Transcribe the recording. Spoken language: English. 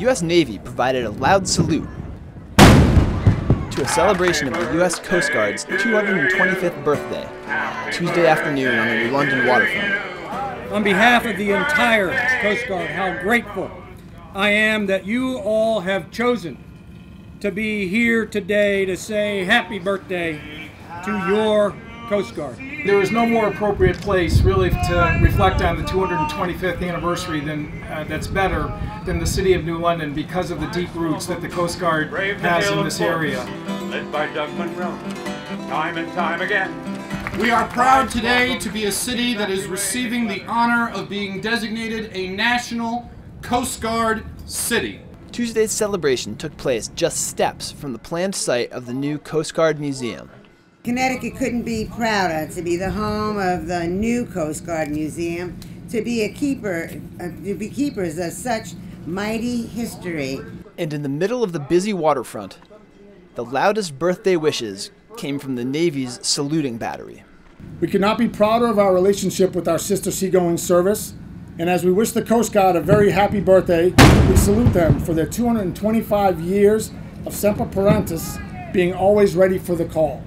U.S. Navy provided a loud salute to a celebration of the U.S. Coast Guard's 225th birthday, Tuesday afternoon on the London waterfront. On behalf of the entire Coast Guard, how grateful I am that you all have chosen to be here today to say happy birthday to your Coast Guard. There is no more appropriate place really to reflect on the 225th anniversary than uh, that's better than the city of New London because of the deep roots that the Coast Guard has in this area. Led by Doug Monroe, time and time again. We are proud today to be a city that is receiving the honor of being designated a National Coast Guard City. Tuesday's celebration took place just steps from the planned site of the new Coast Guard Museum. Connecticut couldn't be prouder to be the home of the new Coast Guard Museum, to be a keeper, uh, to be keepers of such mighty history. And in the middle of the busy waterfront, the loudest birthday wishes came from the Navy's saluting battery. We could not be prouder of our relationship with our sister seagoing service, and as we wish the Coast Guard a very happy birthday, we salute them for their 225 years of Semper Paratus being always ready for the call.